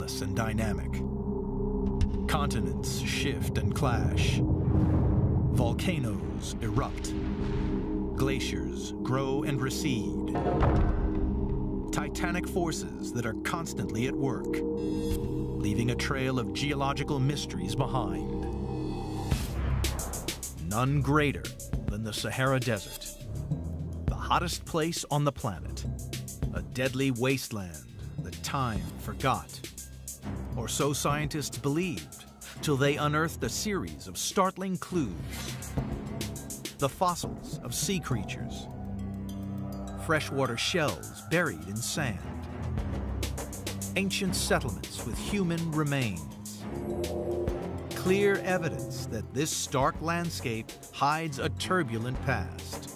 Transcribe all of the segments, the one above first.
restless and dynamic. Continents shift and clash. Volcanoes erupt. Glaciers grow and recede. Titanic forces that are constantly at work, leaving a trail of geological mysteries behind. None greater than the Sahara Desert, the hottest place on the planet, a deadly wasteland that time forgot. Or so scientists believed, till they unearthed a series of startling clues. The fossils of sea creatures, freshwater shells buried in sand, ancient settlements with human remains. Clear evidence that this stark landscape hides a turbulent past.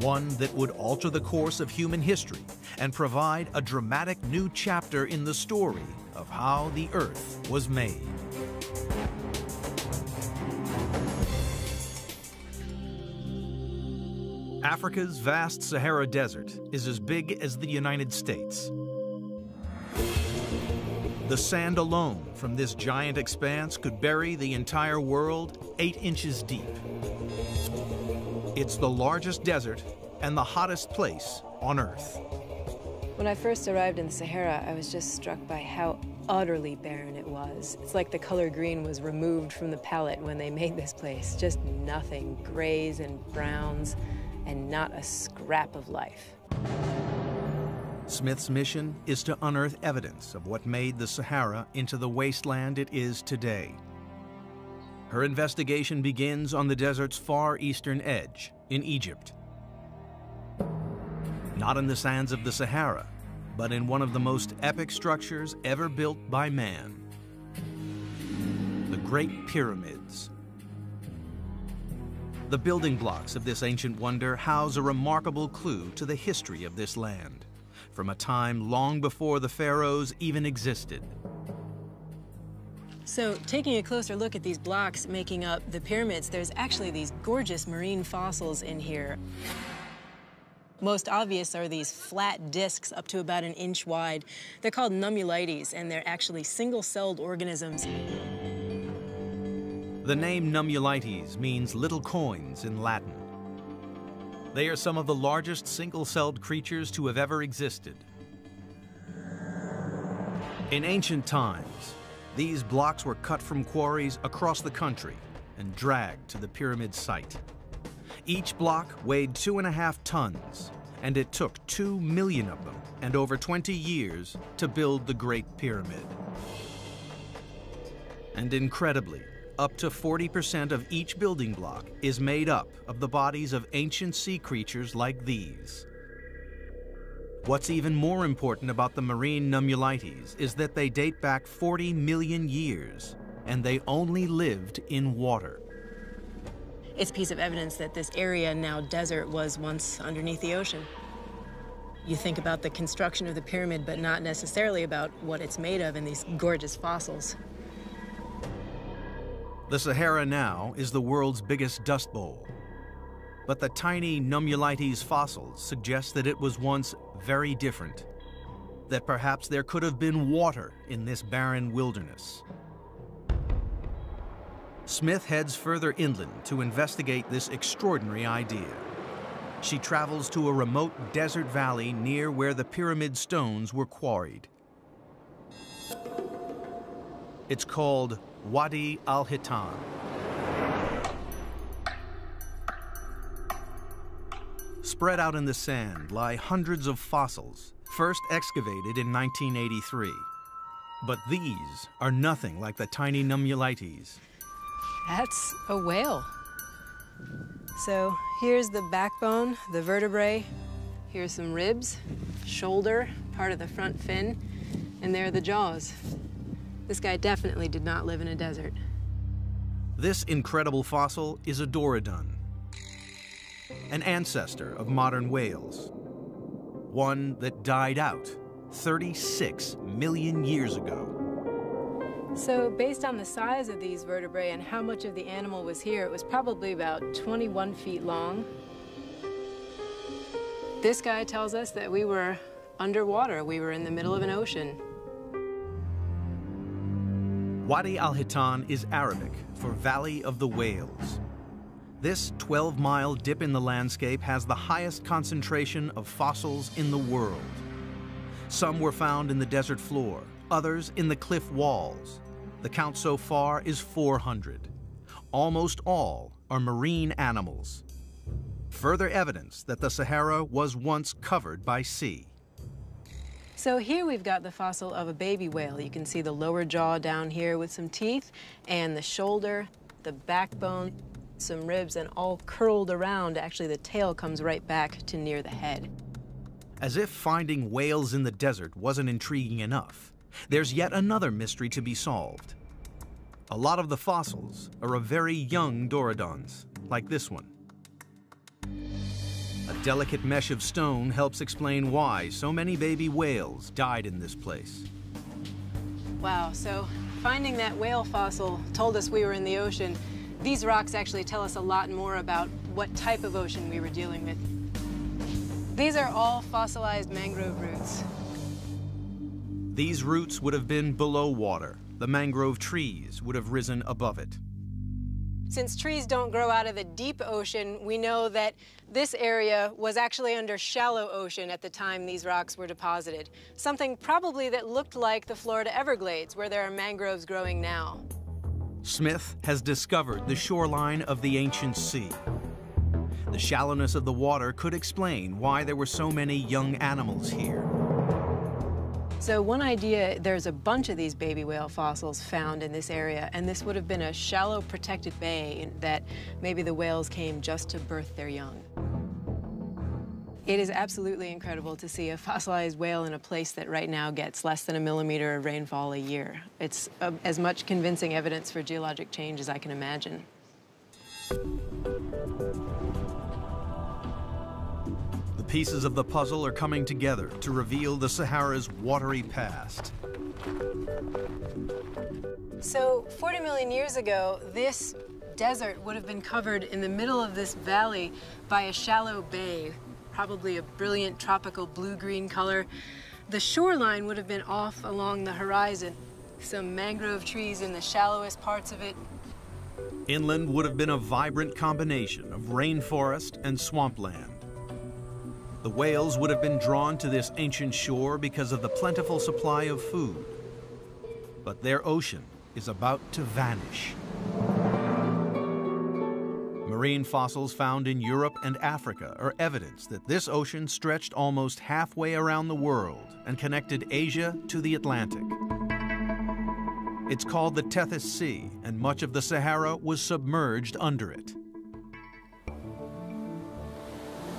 One that would alter the course of human history and provide a dramatic new chapter in the story of how the Earth was made. Africa's vast Sahara Desert is as big as the United States. The sand alone from this giant expanse could bury the entire world eight inches deep. It's the largest desert and the hottest place on Earth. When I first arrived in the Sahara, I was just struck by how utterly barren it was. It's like the color green was removed from the palette when they made this place. Just nothing, grays and browns, and not a scrap of life. Smith's mission is to unearth evidence of what made the Sahara into the wasteland it is today. Her investigation begins on the desert's far eastern edge, in Egypt. Not in the sands of the Sahara, but in one of the most epic structures ever built by man the Great Pyramids. The building blocks of this ancient wonder house a remarkable clue to the history of this land, from a time long before the pharaohs even existed. So, taking a closer look at these blocks making up the pyramids, there's actually these gorgeous marine fossils in here. Most obvious are these flat discs up to about an inch wide. They're called nummulites, and they're actually single-celled organisms. The name nummulites means little coins in Latin. They are some of the largest single-celled creatures to have ever existed. In ancient times, these blocks were cut from quarries across the country and dragged to the pyramid site. Each block weighed two and a half tons, and it took two million of them and over 20 years to build the Great Pyramid. And incredibly, up to 40% of each building block is made up of the bodies of ancient sea creatures like these. What's even more important about the marine nummulites is that they date back 40 million years, and they only lived in water. It's a piece of evidence that this area, now desert, was once underneath the ocean. You think about the construction of the pyramid, but not necessarily about what it's made of in these gorgeous fossils. The Sahara now is the world's biggest dust bowl. But the tiny Nummulites fossils suggest that it was once very different. That perhaps there could have been water in this barren wilderness. Smith heads further inland to investigate this extraordinary idea. She travels to a remote desert valley near where the pyramid stones were quarried. It's called Wadi al-Hitan. Spread out in the sand lie hundreds of fossils, first excavated in 1983. But these are nothing like the tiny nummulites. That's a whale. So here's the backbone, the vertebrae. Here's some ribs, shoulder, part of the front fin, and there are the jaws. This guy definitely did not live in a desert. This incredible fossil is a Dorudon, an ancestor of modern whales, one that died out 36 million years ago. So based on the size of these vertebrae and how much of the animal was here, it was probably about 21 feet long. This guy tells us that we were underwater. We were in the middle of an ocean. Wadi al-Hitan is Arabic for Valley of the Whales. This 12-mile dip in the landscape has the highest concentration of fossils in the world. Some were found in the desert floor, others in the cliff walls. The count so far is 400. Almost all are marine animals. Further evidence that the Sahara was once covered by sea. So here we've got the fossil of a baby whale. You can see the lower jaw down here with some teeth, and the shoulder, the backbone, some ribs, and all curled around. Actually, the tail comes right back to near the head. As if finding whales in the desert wasn't intriguing enough, there's yet another mystery to be solved. A lot of the fossils are of very young Dorudons, like this one. A delicate mesh of stone helps explain why so many baby whales died in this place. Wow, so finding that whale fossil told us we were in the ocean. These rocks actually tell us a lot more about what type of ocean we were dealing with. These are all fossilized mangrove roots. These roots would have been below water. The mangrove trees would have risen above it. Since trees don't grow out of the deep ocean, we know that this area was actually under shallow ocean at the time these rocks were deposited. Something probably that looked like the Florida Everglades, where there are mangroves growing now. Smith has discovered the shoreline of the ancient sea. The shallowness of the water could explain why there were so many young animals here. So one idea, there's a bunch of these baby whale fossils found in this area, and this would have been a shallow protected bay that maybe the whales came just to birth their young. It is absolutely incredible to see a fossilized whale in a place that right now gets less than a millimeter of rainfall a year. It's uh, as much convincing evidence for geologic change as I can imagine. Pieces of the puzzle are coming together to reveal the Sahara's watery past. So 40 million years ago, this desert would have been covered in the middle of this valley by a shallow bay, probably a brilliant tropical blue-green color. The shoreline would have been off along the horizon, some mangrove trees in the shallowest parts of it. Inland would have been a vibrant combination of rainforest and swampland. The whales would have been drawn to this ancient shore because of the plentiful supply of food. But their ocean is about to vanish. Marine fossils found in Europe and Africa are evidence that this ocean stretched almost halfway around the world and connected Asia to the Atlantic. It's called the Tethys Sea, and much of the Sahara was submerged under it.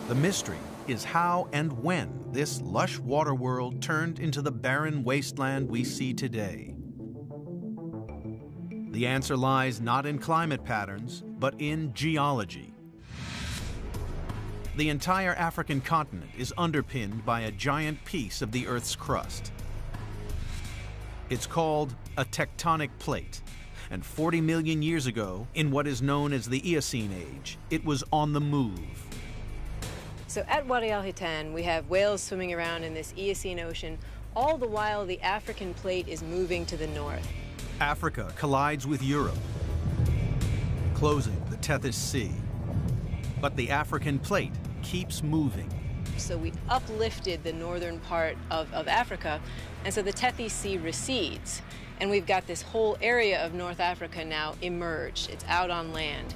The mystery is how and when this lush water world turned into the barren wasteland we see today. The answer lies not in climate patterns, but in geology. The entire African continent is underpinned by a giant piece of the Earth's crust. It's called a tectonic plate, and 40 million years ago, in what is known as the Eocene Age, it was on the move. So at Wadi Al Hitan, we have whales swimming around in this Eocene Ocean, all the while the African plate is moving to the north. Africa collides with Europe, closing the Tethys Sea. But the African plate keeps moving. So we uplifted the northern part of, of Africa, and so the Tethys Sea recedes. And we've got this whole area of North Africa now emerged. It's out on land.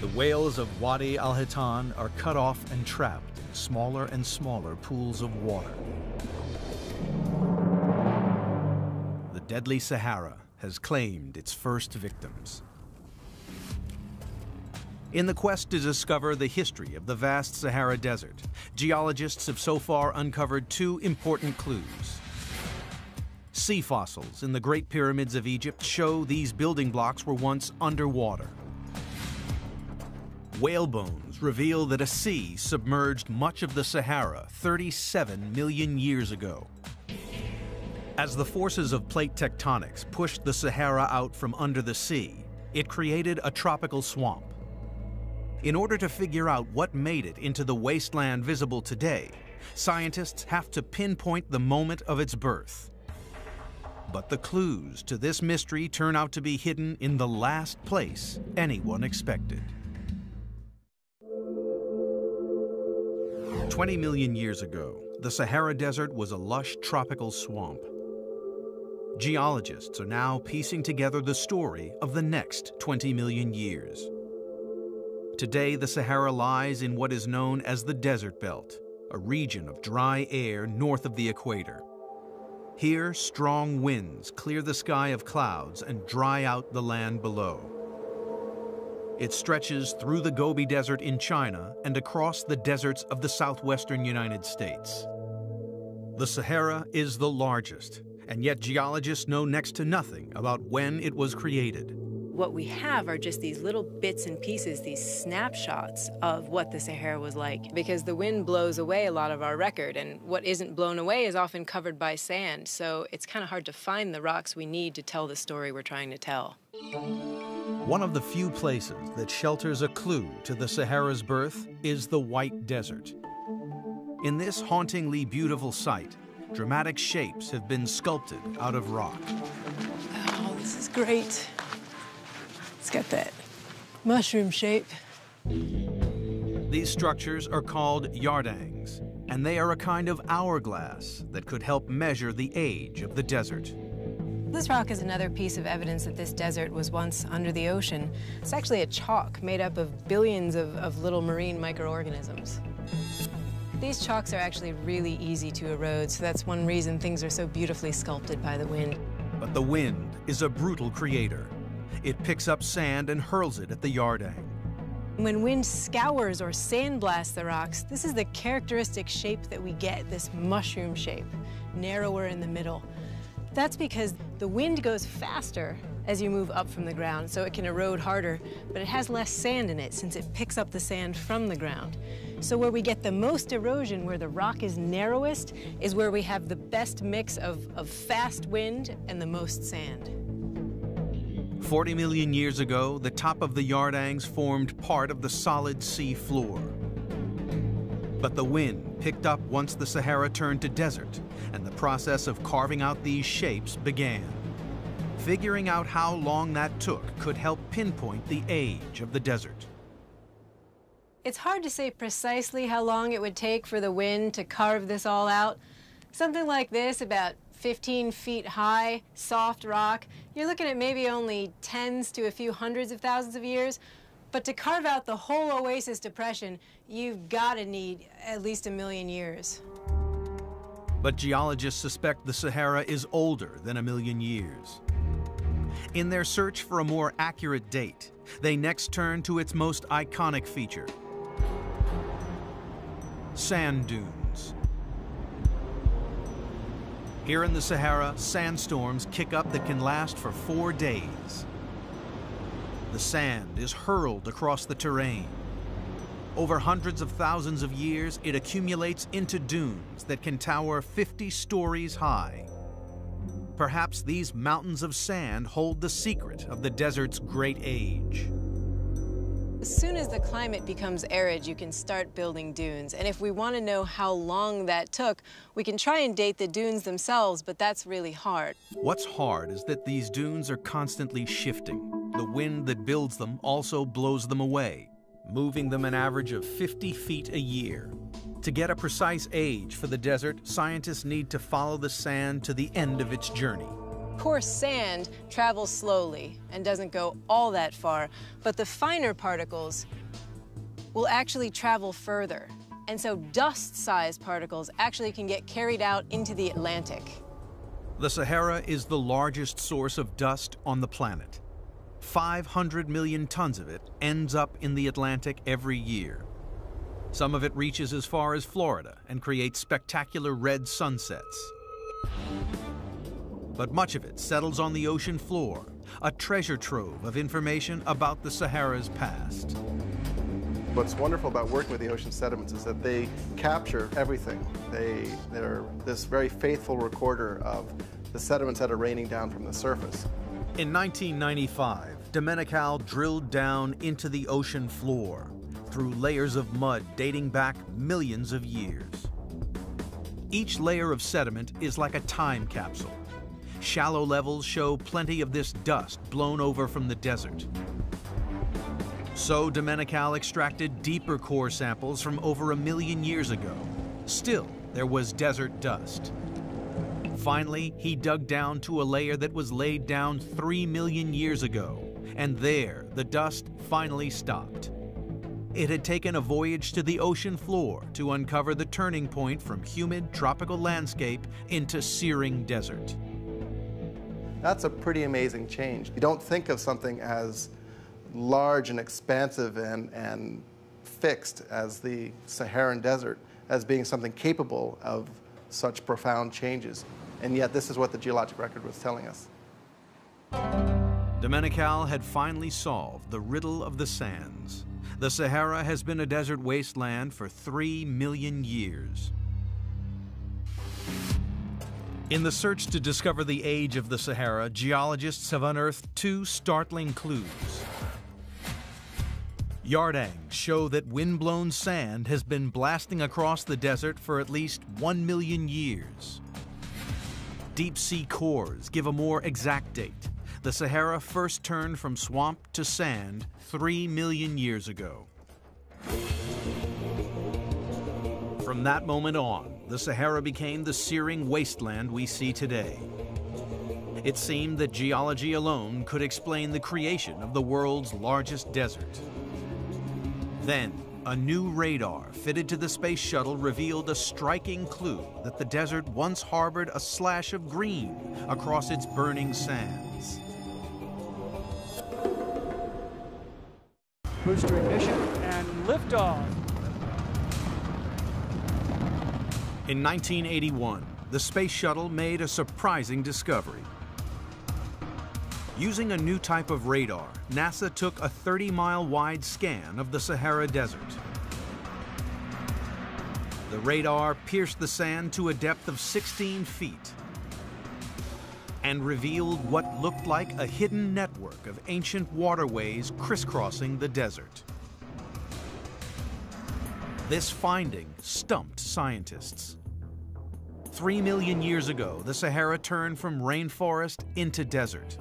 The whales of Wadi al Hitan are cut off and trapped in smaller and smaller pools of water. The deadly Sahara has claimed its first victims. In the quest to discover the history of the vast Sahara Desert, geologists have so far uncovered two important clues. Sea fossils in the Great Pyramids of Egypt show these building blocks were once underwater. Whale bones reveal that a sea submerged much of the Sahara 37 million years ago. As the forces of plate tectonics pushed the Sahara out from under the sea, it created a tropical swamp. In order to figure out what made it into the wasteland visible today, scientists have to pinpoint the moment of its birth. But the clues to this mystery turn out to be hidden in the last place anyone expected. 20 million years ago, the Sahara Desert was a lush tropical swamp. Geologists are now piecing together the story of the next 20 million years. Today, the Sahara lies in what is known as the Desert Belt, a region of dry air north of the equator. Here, strong winds clear the sky of clouds and dry out the land below. It stretches through the Gobi Desert in China and across the deserts of the southwestern United States. The Sahara is the largest, and yet geologists know next to nothing about when it was created what we have are just these little bits and pieces, these snapshots of what the Sahara was like. Because the wind blows away a lot of our record, and what isn't blown away is often covered by sand. So it's kind of hard to find the rocks we need to tell the story we're trying to tell. One of the few places that shelters a clue to the Sahara's birth is the White Desert. In this hauntingly beautiful site, dramatic shapes have been sculpted out of rock. Oh, this is great. It's got that mushroom shape. These structures are called yardangs, and they are a kind of hourglass that could help measure the age of the desert. This rock is another piece of evidence that this desert was once under the ocean. It's actually a chalk made up of billions of, of little marine microorganisms. These chalks are actually really easy to erode, so that's one reason things are so beautifully sculpted by the wind. But the wind is a brutal creator. It picks up sand and hurls it at the yardang. When wind scours or sandblasts the rocks, this is the characteristic shape that we get, this mushroom shape, narrower in the middle. That's because the wind goes faster as you move up from the ground, so it can erode harder, but it has less sand in it since it picks up the sand from the ground. So where we get the most erosion, where the rock is narrowest, is where we have the best mix of, of fast wind and the most sand. 40 million years ago, the top of the Yardangs formed part of the solid sea floor. But the wind picked up once the Sahara turned to desert, and the process of carving out these shapes began. Figuring out how long that took could help pinpoint the age of the desert. It's hard to say precisely how long it would take for the wind to carve this all out. Something like this, about 15 feet high, soft rock, you're looking at maybe only tens to a few hundreds of thousands of years. But to carve out the whole Oasis Depression, you've got to need at least a million years. But geologists suspect the Sahara is older than a million years. In their search for a more accurate date, they next turn to its most iconic feature, sand dunes. Here in the Sahara, sandstorms kick up that can last for four days. The sand is hurled across the terrain. Over hundreds of thousands of years, it accumulates into dunes that can tower 50 stories high. Perhaps these mountains of sand hold the secret of the desert's great age. As soon as the climate becomes arid, you can start building dunes. And if we want to know how long that took, we can try and date the dunes themselves, but that's really hard. What's hard is that these dunes are constantly shifting. The wind that builds them also blows them away, moving them an average of 50 feet a year. To get a precise age for the desert, scientists need to follow the sand to the end of its journey. Coarse sand travels slowly and doesn't go all that far, but the finer particles will actually travel further. And so dust-sized particles actually can get carried out into the Atlantic. The Sahara is the largest source of dust on the planet. 500 million tons of it ends up in the Atlantic every year. Some of it reaches as far as Florida and creates spectacular red sunsets but much of it settles on the ocean floor, a treasure trove of information about the Sahara's past. What's wonderful about working with the ocean sediments is that they capture everything. They, they're this very faithful recorder of the sediments that are raining down from the surface. In 1995, deMenocal drilled down into the ocean floor through layers of mud dating back millions of years. Each layer of sediment is like a time capsule. Shallow levels show plenty of this dust blown over from the desert. So deMenocal extracted deeper core samples from over a million years ago. Still, there was desert dust. Finally, he dug down to a layer that was laid down three million years ago, and there the dust finally stopped. It had taken a voyage to the ocean floor to uncover the turning point from humid tropical landscape into searing desert. That's a pretty amazing change. You don't think of something as large and expansive and, and fixed as the Saharan desert as being something capable of such profound changes. And yet this is what the geologic record was telling us. deMenocal had finally solved the riddle of the sands. The Sahara has been a desert wasteland for three million years. In the search to discover the age of the Sahara, geologists have unearthed two startling clues. Yardangs show that windblown sand has been blasting across the desert for at least one million years. Deep sea cores give a more exact date. The Sahara first turned from swamp to sand three million years ago. From that moment on, the Sahara became the searing wasteland we see today. It seemed that geology alone could explain the creation of the world's largest desert. Then, a new radar fitted to the space shuttle revealed a striking clue that the desert once harbored a slash of green across its burning sands. Booster ignition and liftoff. In 1981, the space shuttle made a surprising discovery. Using a new type of radar, NASA took a 30-mile wide scan of the Sahara Desert. The radar pierced the sand to a depth of 16 feet and revealed what looked like a hidden network of ancient waterways crisscrossing the desert. This finding stumped scientists. Three million years ago, the Sahara turned from rainforest into desert.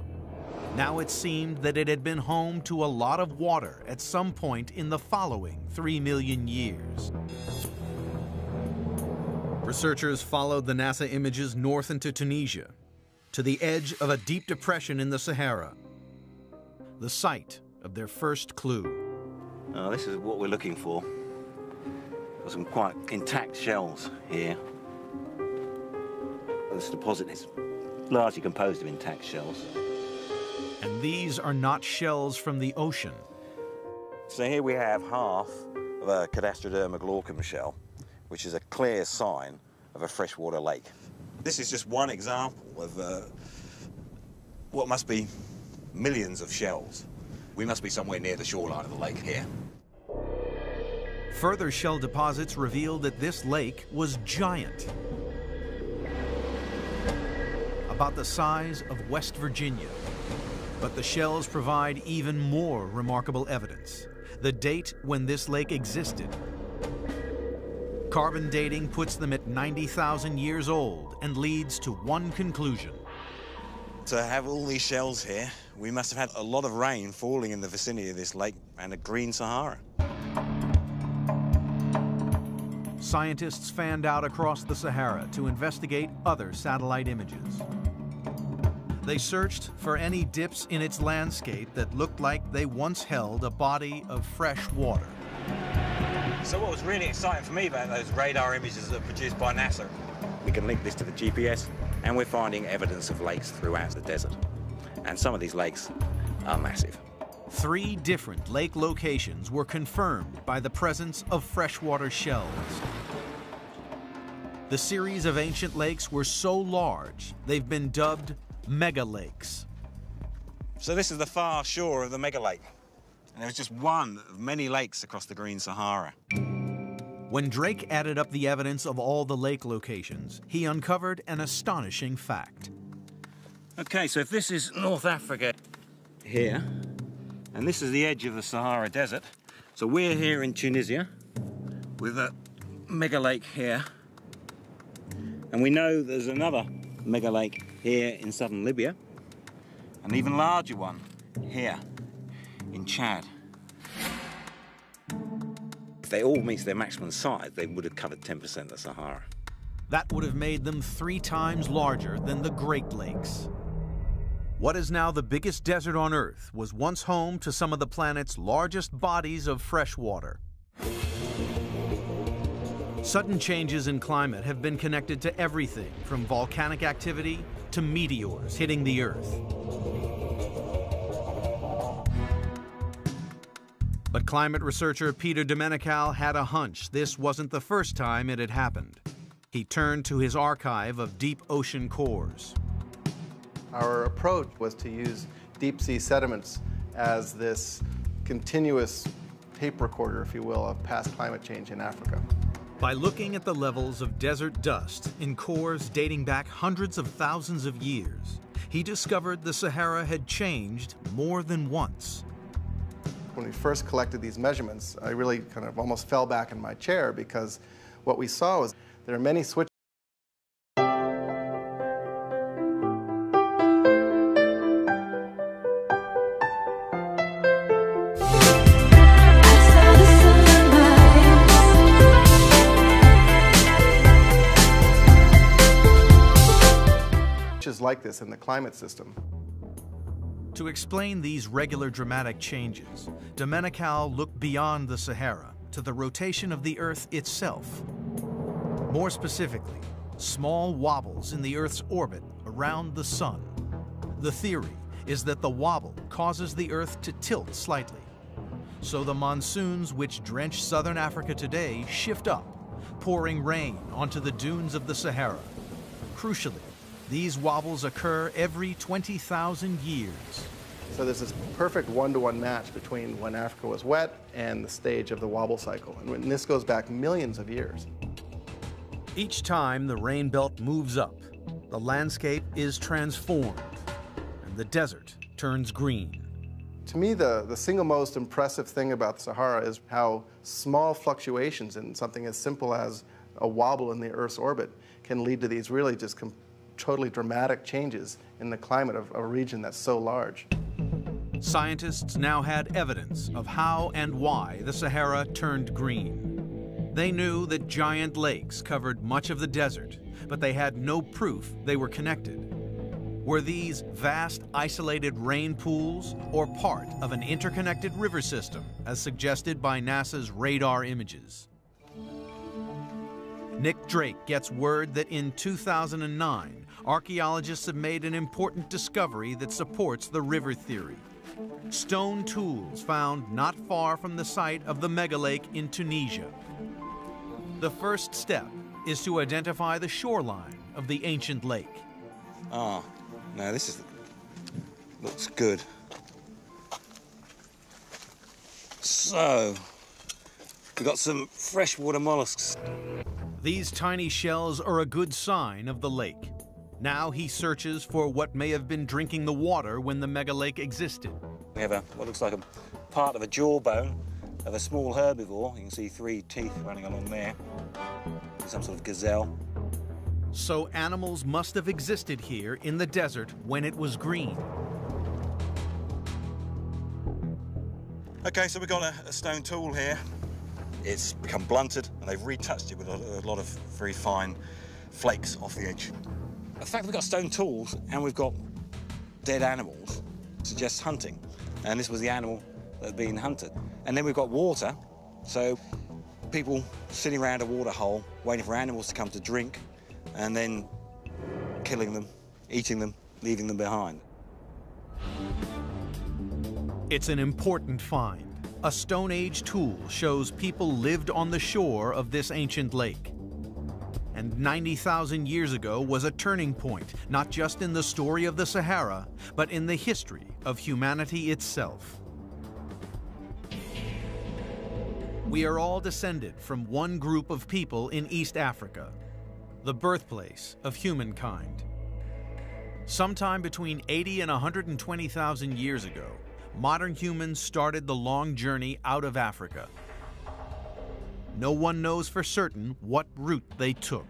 Now it seemed that it had been home to a lot of water at some point in the following three million years. Researchers followed the NASA images north into Tunisia, to the edge of a deep depression in the Sahara, the site of their first clue. Uh, this is what we're looking for. Got some quite intact shells here. This deposit is largely composed of intact shells. And these are not shells from the ocean. So here we have half of a Cerastoderma glaucum shell, which is a clear sign of a freshwater lake. This is just one example of uh, what must be millions of shells. We must be somewhere near the shoreline of the lake here. Further shell deposits reveal that this lake was giant. About the size of West Virginia. But the shells provide even more remarkable evidence. The date when this lake existed. Carbon dating puts them at 90,000 years old and leads to one conclusion. To have all these shells here, we must have had a lot of rain falling in the vicinity of this lake and a green Sahara. Scientists fanned out across the Sahara to investigate other satellite images. They searched for any dips in its landscape that looked like they once held a body of fresh water. So what was really exciting for me about those radar images that were produced by NASA, we can link this to the GPS, and we're finding evidence of lakes throughout the desert. And some of these lakes are massive. Three different lake locations were confirmed by the presence of freshwater shells. The series of ancient lakes were so large, they've been dubbed mega lakes. So this is the far shore of the mega lake. And there was just one of many lakes across the Green Sahara. When Drake added up the evidence of all the lake locations, he uncovered an astonishing fact. Okay, so if this is North Africa here, and this is the edge of the Sahara Desert, so we're here in Tunisia with a mega lake here. And we know there's another mega lake here in southern Libya, an even larger one here in Chad. If they all meet their maximum size, they would have covered 10% of the Sahara. That would have made them three times larger than the Great Lakes. What is now the biggest desert on Earth was once home to some of the planet's largest bodies of fresh water. Sudden changes in climate have been connected to everything from volcanic activity to meteors hitting the Earth. But climate researcher Peter deMenocal had a hunch this wasn't the first time it had happened. He turned to his archive of deep ocean cores. Our approach was to use deep sea sediments as this continuous tape recorder, if you will, of past climate change in Africa. By looking at the levels of desert dust in cores dating back hundreds of thousands of years, he discovered the Sahara had changed more than once. When we first collected these measurements, I really kind of almost fell back in my chair because what we saw was there are many switch like this in the climate system. To explain these regular dramatic changes, deMenocal looked beyond the Sahara to the rotation of the Earth itself. More specifically, small wobbles in the Earth's orbit around the Sun. The theory is that the wobble causes the Earth to tilt slightly. So the monsoons which drench southern Africa today shift up, pouring rain onto the dunes of the Sahara. Crucially, these wobbles occur every 20,000 years. So there's this perfect one-to-one -one match between when Africa was wet and the stage of the wobble cycle. And this goes back millions of years. Each time the rain belt moves up, the landscape is transformed and the desert turns green. To me, the, the single most impressive thing about the Sahara is how small fluctuations in something as simple as a wobble in the Earth's orbit can lead to these really just totally dramatic changes in the climate of a region that's so large. Scientists now had evidence of how and why the Sahara turned green. They knew that giant lakes covered much of the desert, but they had no proof they were connected. Were these vast isolated rain pools or part of an interconnected river system as suggested by NASA's radar images? Nick Drake gets word that in 2009, archaeologists have made an important discovery that supports the river theory. Stone tools found not far from the site of the megalake in Tunisia. The first step is to identify the shoreline of the ancient lake. Ah, oh, now this is looks good. So, we've got some freshwater mollusks. These tiny shells are a good sign of the lake. Now he searches for what may have been drinking the water when the mega lake existed. We have a, what looks like a part of a jawbone of a small herbivore. You can see three teeth running along there. Some sort of gazelle. So animals must have existed here in the desert when it was green. Okay, so we've got a, a stone tool here. It's become blunted and they've retouched it with a, a lot of very fine flakes off the edge. The fact that we've got stone tools and we've got dead animals suggests hunting. And this was the animal that had been hunted. And then we've got water, so people sitting around a water hole waiting for animals to come to drink and then killing them, eating them, leaving them behind. It's an important find. A Stone Age tool shows people lived on the shore of this ancient lake and 90,000 years ago was a turning point, not just in the story of the Sahara, but in the history of humanity itself. We are all descended from one group of people in East Africa, the birthplace of humankind. Sometime between 80 and 120,000 years ago, modern humans started the long journey out of Africa no one knows for certain what route they took.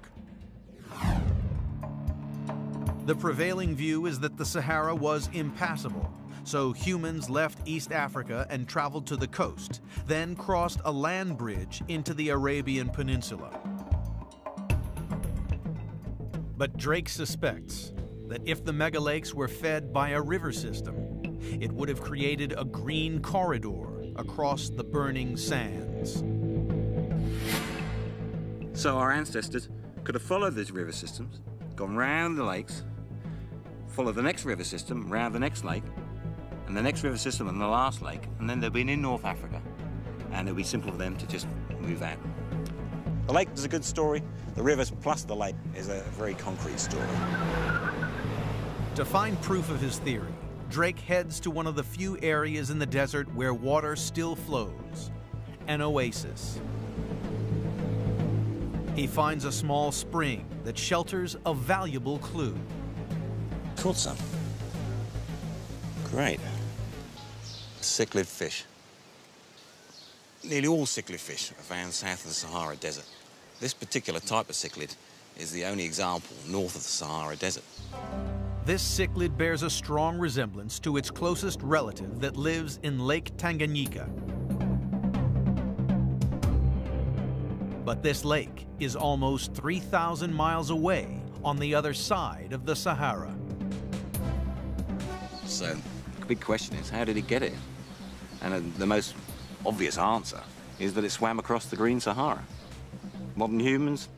The prevailing view is that the Sahara was impassable, so humans left East Africa and traveled to the coast, then crossed a land bridge into the Arabian Peninsula. But Drake suspects that if the megalakes were fed by a river system, it would have created a green corridor across the burning sands. So our ancestors could have followed these river systems, gone round the lakes, followed the next river system, round the next lake, and the next river system and the last lake, and then they'd been in North Africa. And it would be simple for them to just move out. The lake is a good story. The rivers plus the lake is a very concrete story. To find proof of his theory, Drake heads to one of the few areas in the desert where water still flows, an oasis. He finds a small spring that shelters a valuable clue. Caught some. Great. Cichlid fish. Nearly all cichlid fish are found south of the Sahara Desert. This particular type of cichlid is the only example north of the Sahara Desert. This cichlid bears a strong resemblance to its closest relative that lives in Lake Tanganyika. But this lake is almost 3,000 miles away on the other side of the Sahara. So the big question is, how did it get here? And uh, the most obvious answer is that it swam across the Green Sahara. Modern humans,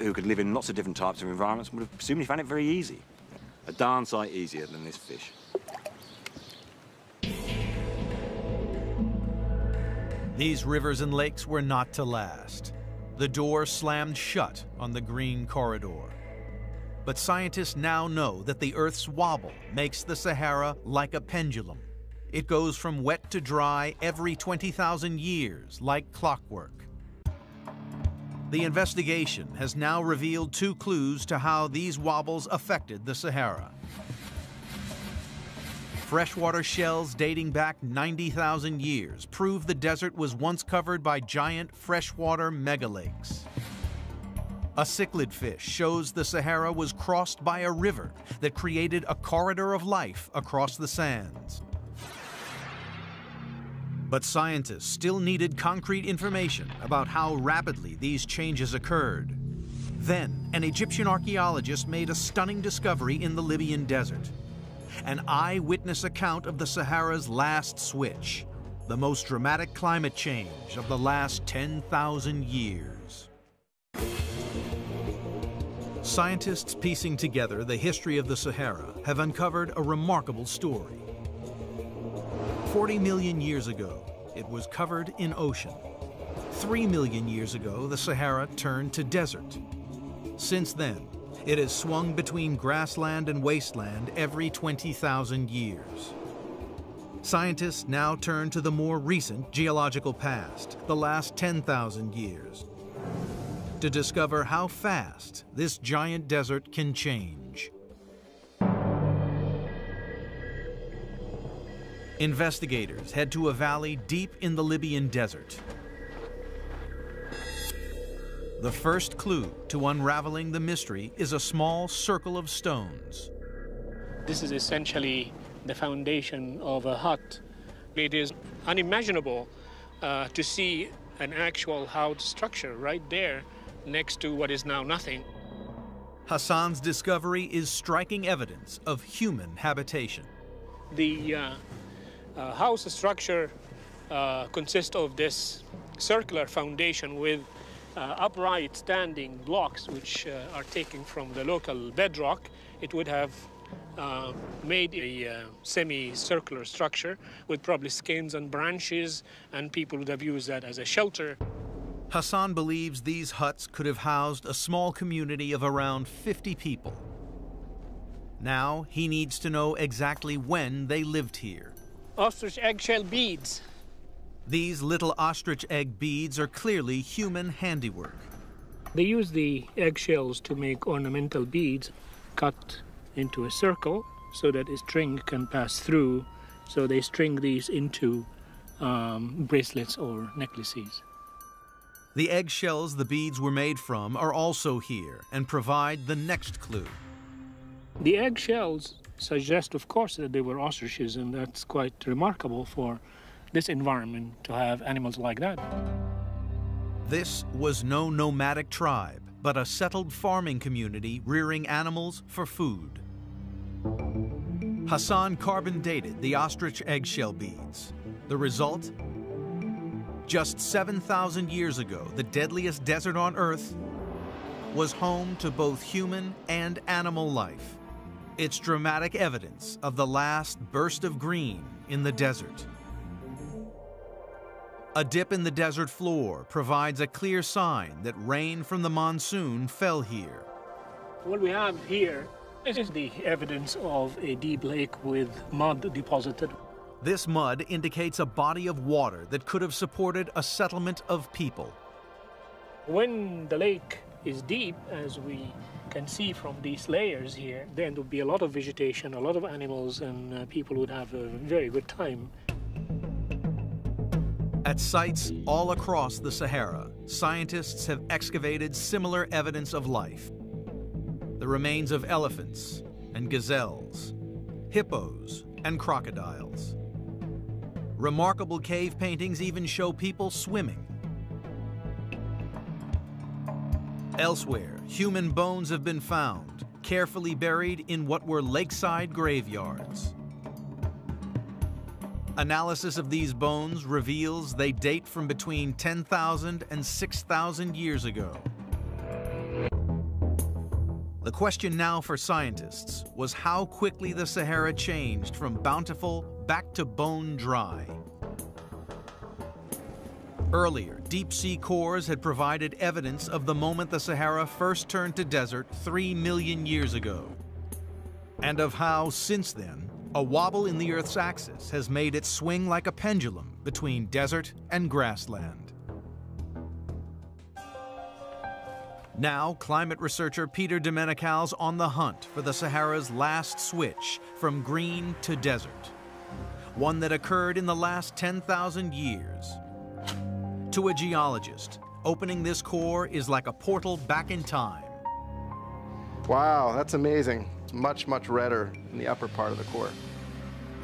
who could live in lots of different types of environments, would have presumably found it very easy. A darn sight easier than this fish. These rivers and lakes were not to last. The door slammed shut on the green corridor. But scientists now know that the Earth's wobble makes the Sahara like a pendulum. It goes from wet to dry every 20,000 years, like clockwork. The investigation has now revealed two clues to how these wobbles affected the Sahara. Freshwater shells dating back 90,000 years prove the desert was once covered by giant freshwater megalakes. A cichlid fish shows the Sahara was crossed by a river that created a corridor of life across the sands. But scientists still needed concrete information about how rapidly these changes occurred. Then, an Egyptian archaeologist made a stunning discovery in the Libyan desert. An eyewitness account of the Sahara's last switch, the most dramatic climate change of the last 10,000 years. Scientists piecing together the history of the Sahara have uncovered a remarkable story. 40 million years ago, it was covered in ocean. Three million years ago, the Sahara turned to desert. Since then, it has swung between grassland and wasteland every 20,000 years. Scientists now turn to the more recent geological past, the last 10,000 years, to discover how fast this giant desert can change. Investigators head to a valley deep in the Libyan desert. The first clue to unraveling the mystery is a small circle of stones. This is essentially the foundation of a hut. It is unimaginable uh, to see an actual house structure right there next to what is now nothing. Hassan's discovery is striking evidence of human habitation. The uh, uh, house structure uh, consists of this circular foundation with uh, upright standing blocks which uh, are taken from the local bedrock. It would have uh, made a uh, semicircular structure with probably skins and branches, and people would have used that as a shelter. Hassan believes these huts could have housed a small community of around 50 people. Now he needs to know exactly when they lived here. Ostrich eggshell beads. These little ostrich egg beads are clearly human handiwork. They use the eggshells to make ornamental beads cut into a circle so that a string can pass through. So they string these into um, bracelets or necklaces. The eggshells the beads were made from are also here and provide the next clue. The eggshells suggest, of course, that they were ostriches, and that's quite remarkable for this environment to have animals like that. This was no nomadic tribe, but a settled farming community rearing animals for food. Hassan carbon dated the ostrich eggshell beads. The result? Just 7,000 years ago, the deadliest desert on Earth was home to both human and animal life. It's dramatic evidence of the last burst of green in the desert. A dip in the desert floor provides a clear sign that rain from the monsoon fell here. What we have here is the evidence of a deep lake with mud deposited. This mud indicates a body of water that could have supported a settlement of people. When the lake is deep, as we can see from these layers here, then there would be a lot of vegetation, a lot of animals, and uh, people would have a very good time. At sites all across the Sahara, scientists have excavated similar evidence of life. The remains of elephants and gazelles, hippos and crocodiles. Remarkable cave paintings even show people swimming. Elsewhere, human bones have been found, carefully buried in what were lakeside graveyards. Analysis of these bones reveals they date from between 10,000 and 6,000 years ago. The question now for scientists was how quickly the Sahara changed from bountiful back to bone dry. Earlier, deep sea cores had provided evidence of the moment the Sahara first turned to desert three million years ago, and of how, since then, a wobble in the Earth's axis has made it swing like a pendulum between desert and grassland. Now, climate researcher Peter deMenocal's on the hunt for the Sahara's last switch from green to desert, one that occurred in the last 10,000 years. To a geologist, opening this core is like a portal back in time. Wow, that's amazing. It's much, much redder in the upper part of the core.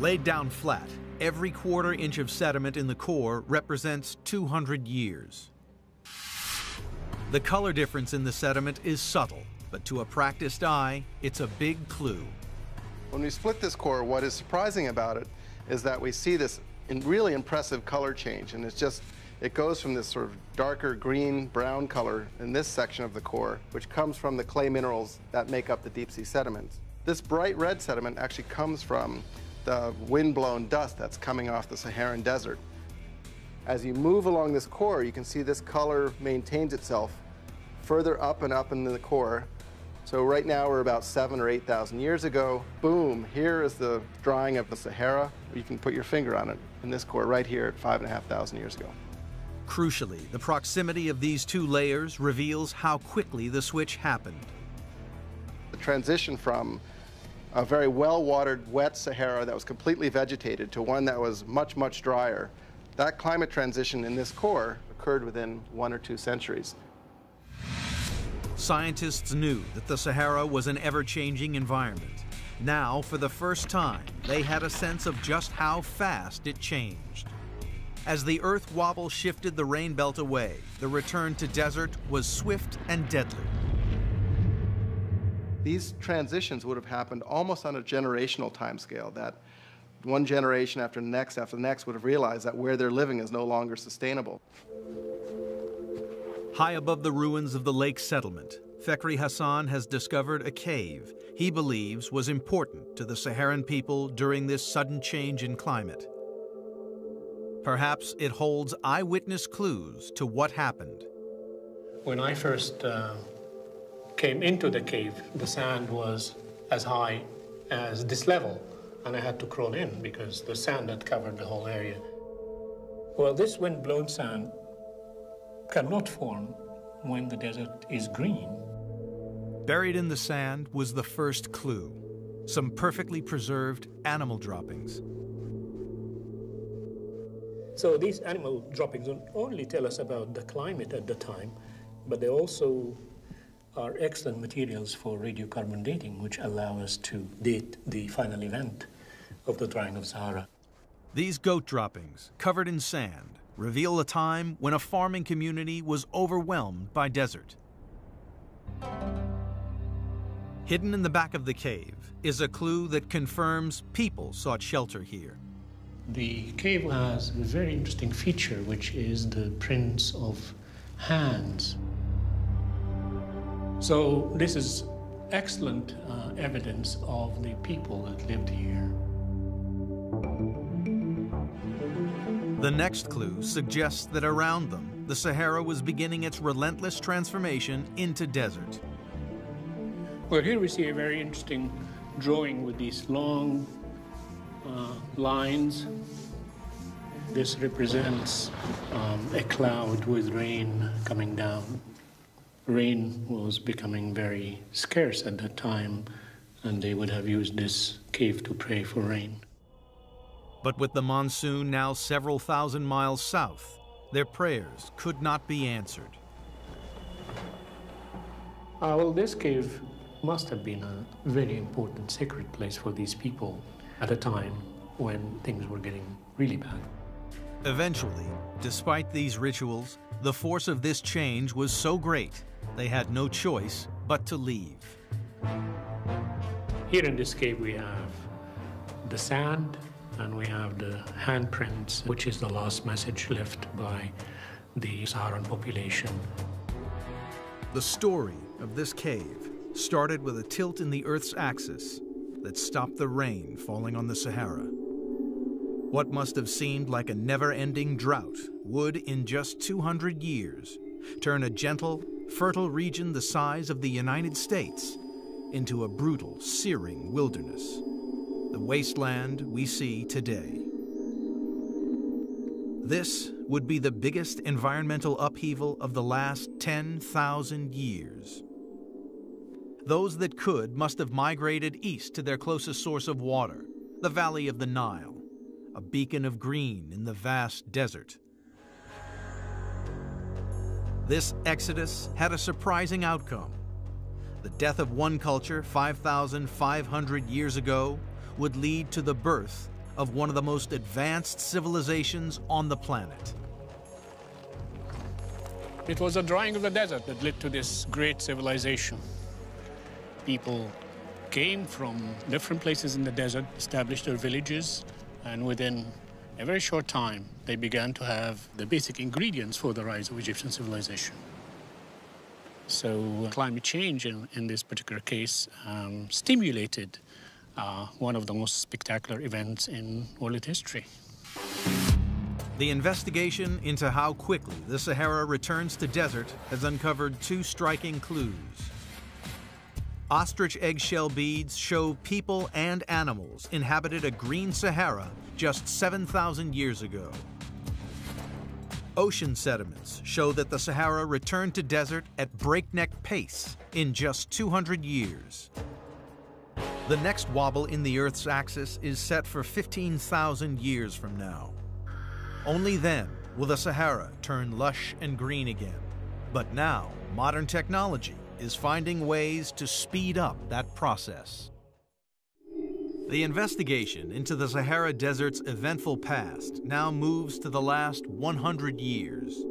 Laid down flat, every quarter inch of sediment in the core represents 200 years. The color difference in the sediment is subtle, but to a practiced eye, it's a big clue. When we split this core, what is surprising about it is that we see this really impressive color change, and it's just it goes from this sort of darker green brown color in this section of the core, which comes from the clay minerals that make up the deep sea sediments. This bright red sediment actually comes from the wind-blown dust that's coming off the Saharan desert. As you move along this core, you can see this color maintains itself further up and up in the core. So right now we're about seven or 8,000 years ago. Boom, here is the drawing of the Sahara. You can put your finger on it in this core right here at five and a half thousand years ago. Crucially, the proximity of these two layers reveals how quickly the switch happened. The transition from a very well-watered, wet Sahara that was completely vegetated to one that was much, much drier, that climate transition in this core occurred within one or two centuries. Scientists knew that the Sahara was an ever-changing environment. Now, for the first time, they had a sense of just how fast it changed. As the Earth wobble shifted the rain belt away, the return to desert was swift and deadly. These transitions would have happened almost on a generational timescale, that one generation after the next after the next would have realized that where they're living is no longer sustainable. High above the ruins of the lake settlement, Fekri Hassan has discovered a cave he believes was important to the Saharan people during this sudden change in climate. Perhaps it holds eyewitness clues to what happened. When I first uh, came into the cave, the sand was as high as this level, and I had to crawl in because the sand had covered the whole area. Well, this wind-blown sand cannot form when the desert is green. Buried in the sand was the first clue, some perfectly preserved animal droppings. So these animal droppings don't only tell us about the climate at the time, but they also are excellent materials for radiocarbon dating, which allow us to date the final event of the drying of Sahara. These goat droppings, covered in sand, reveal a time when a farming community was overwhelmed by desert. Hidden in the back of the cave is a clue that confirms people sought shelter here. The cave has a very interesting feature, which is the prints of hands. So this is excellent uh, evidence of the people that lived here. The next clue suggests that around them, the Sahara was beginning its relentless transformation into desert. Well, here we see a very interesting drawing with these long uh, lines. This represents um, a cloud with rain coming down. Rain was becoming very scarce at that time, and they would have used this cave to pray for rain. But with the monsoon now several thousand miles south, their prayers could not be answered. Uh, well, this cave must have been a very important sacred place for these people at a time when things were getting really bad. Eventually, despite these rituals, the force of this change was so great they had no choice but to leave. Here in this cave, we have the sand and we have the handprints, which is the last message left by the Saharan population. The story of this cave started with a tilt in the Earth's axis that stopped the rain falling on the Sahara. What must have seemed like a never ending drought would, in just 200 years, turn a gentle, fertile region the size of the United States into a brutal, searing wilderness the wasteland we see today. This would be the biggest environmental upheaval of the last 10,000 years. Those that could must have migrated east to their closest source of water, the valley of the Nile, a beacon of green in the vast desert. This exodus had a surprising outcome. The death of one culture 5,500 years ago would lead to the birth of one of the most advanced civilizations on the planet. It was a drying of the desert that led to this great civilization. People came from different places in the desert, established their villages, and within a very short time, they began to have the basic ingredients for the rise of Egyptian civilization. So climate change, in, in this particular case, um, stimulated uh, one of the most spectacular events in world history. The investigation into how quickly the Sahara returns to desert has uncovered two striking clues. Ostrich eggshell beads show people and animals inhabited a green Sahara just 7,000 years ago. Ocean sediments show that the Sahara returned to desert at breakneck pace in just 200 years. The next wobble in the Earth's axis is set for 15,000 years from now. Only then will the Sahara turn lush and green again. But now, modern technology is finding ways to speed up that process. The investigation into the Sahara Desert's eventful past now moves to the last 100 years.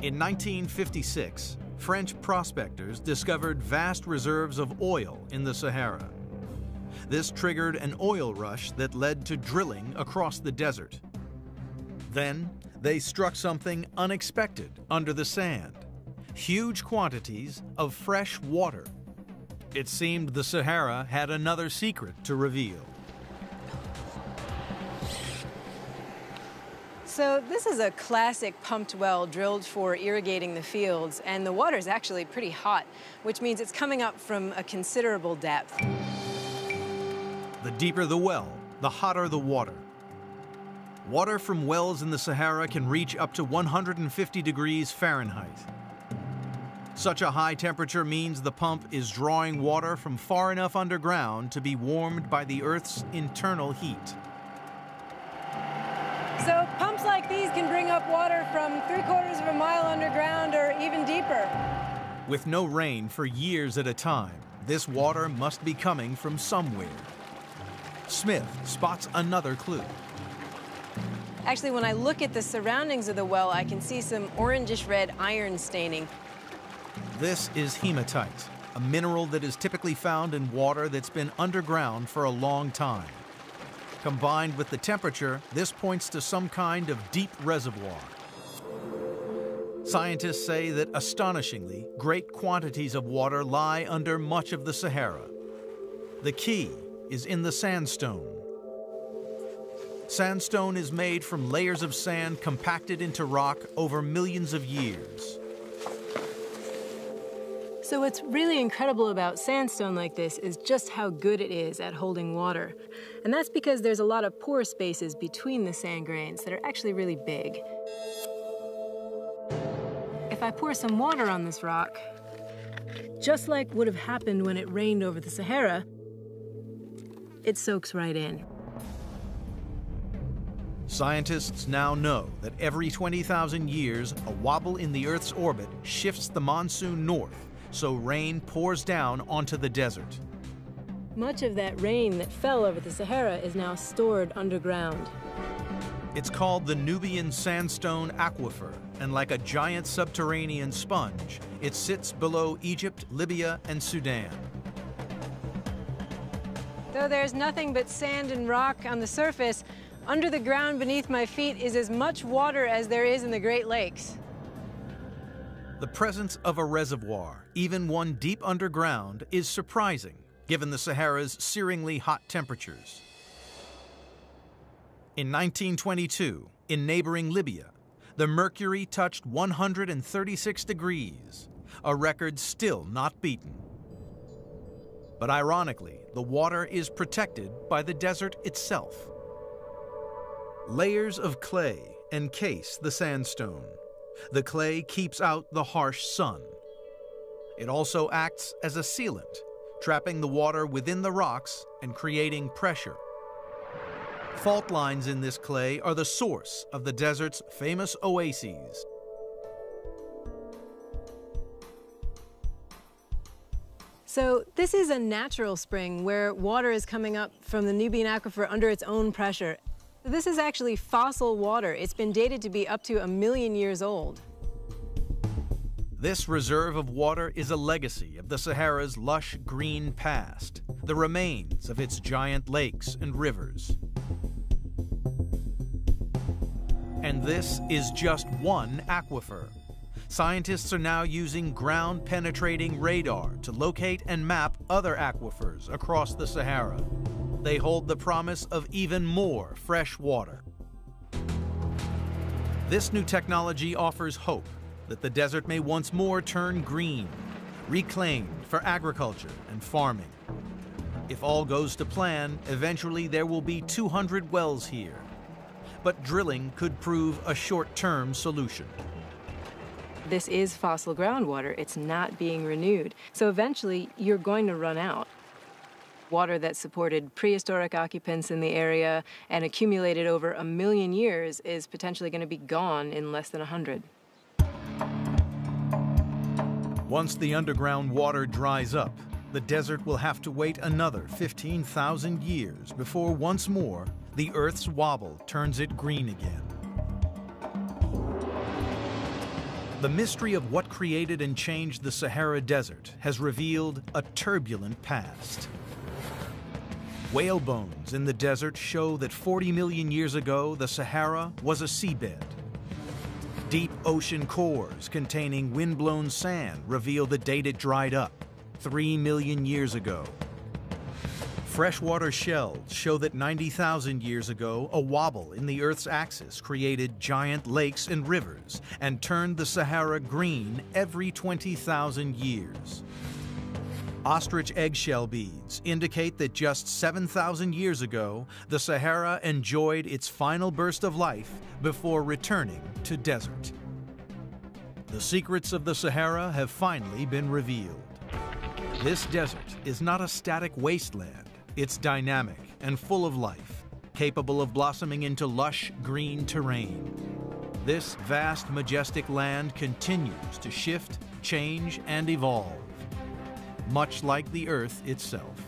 In 1956, French prospectors discovered vast reserves of oil in the Sahara. This triggered an oil rush that led to drilling across the desert. Then, they struck something unexpected under the sand huge quantities of fresh water. It seemed the Sahara had another secret to reveal. So this is a classic pumped well drilled for irrigating the fields, and the water is actually pretty hot, which means it's coming up from a considerable depth. The deeper the well, the hotter the water. Water from wells in the Sahara can reach up to 150 degrees Fahrenheit. Such a high temperature means the pump is drawing water from far enough underground to be warmed by the Earth's internal heat. So pumps like these can bring up water from three quarters of a mile underground or even deeper. With no rain for years at a time, this water must be coming from somewhere. Smith spots another clue. Actually, when I look at the surroundings of the well, I can see some orangish red iron staining. This is hematite, a mineral that is typically found in water that's been underground for a long time. Combined with the temperature, this points to some kind of deep reservoir. Scientists say that astonishingly, great quantities of water lie under much of the Sahara. The key is in the sandstone. Sandstone is made from layers of sand compacted into rock over millions of years. So what's really incredible about sandstone like this is just how good it is at holding water. And that's because there's a lot of pore spaces between the sand grains that are actually really big. If I pour some water on this rock, just like would have happened when it rained over the Sahara, it soaks right in. Scientists now know that every 20,000 years, a wobble in the Earth's orbit shifts the monsoon north, so rain pours down onto the desert. Much of that rain that fell over the Sahara is now stored underground. It's called the Nubian Sandstone Aquifer, and like a giant subterranean sponge, it sits below Egypt, Libya, and Sudan. Though there's nothing but sand and rock on the surface, under the ground beneath my feet is as much water as there is in the Great Lakes. The presence of a reservoir, even one deep underground, is surprising given the Sahara's searingly hot temperatures. In 1922, in neighboring Libya, the mercury touched 136 degrees, a record still not beaten. But ironically, the water is protected by the desert itself. Layers of clay encase the sandstone. The clay keeps out the harsh sun. It also acts as a sealant, trapping the water within the rocks and creating pressure. Fault lines in this clay are the source of the desert's famous oases. So this is a natural spring where water is coming up from the Nubian aquifer under its own pressure. This is actually fossil water. It's been dated to be up to a million years old. This reserve of water is a legacy of the Sahara's lush green past, the remains of its giant lakes and rivers. And this is just one aquifer. Scientists are now using ground penetrating radar to locate and map other aquifers across the Sahara. They hold the promise of even more fresh water. This new technology offers hope that the desert may once more turn green, reclaimed for agriculture and farming. If all goes to plan, eventually there will be 200 wells here. But drilling could prove a short-term solution. This is fossil groundwater. It's not being renewed. So eventually, you're going to run out. Water that supported prehistoric occupants in the area and accumulated over a million years is potentially going to be gone in less than 100. Once the underground water dries up, the desert will have to wait another 15,000 years before once more the Earth's wobble turns it green again. The mystery of what created and changed the Sahara Desert has revealed a turbulent past. Whale bones in the desert show that 40 million years ago, the Sahara was a seabed. Deep ocean cores containing windblown sand reveal the date it dried up, 3 million years ago. Freshwater shells show that 90,000 years ago, a wobble in the Earth's axis created giant lakes and rivers and turned the Sahara green every 20,000 years. Ostrich eggshell beads indicate that just 7,000 years ago, the Sahara enjoyed its final burst of life before returning to desert. The secrets of the Sahara have finally been revealed. This desert is not a static wasteland. It's dynamic and full of life, capable of blossoming into lush green terrain. This vast, majestic land continues to shift, change, and evolve, much like the Earth itself.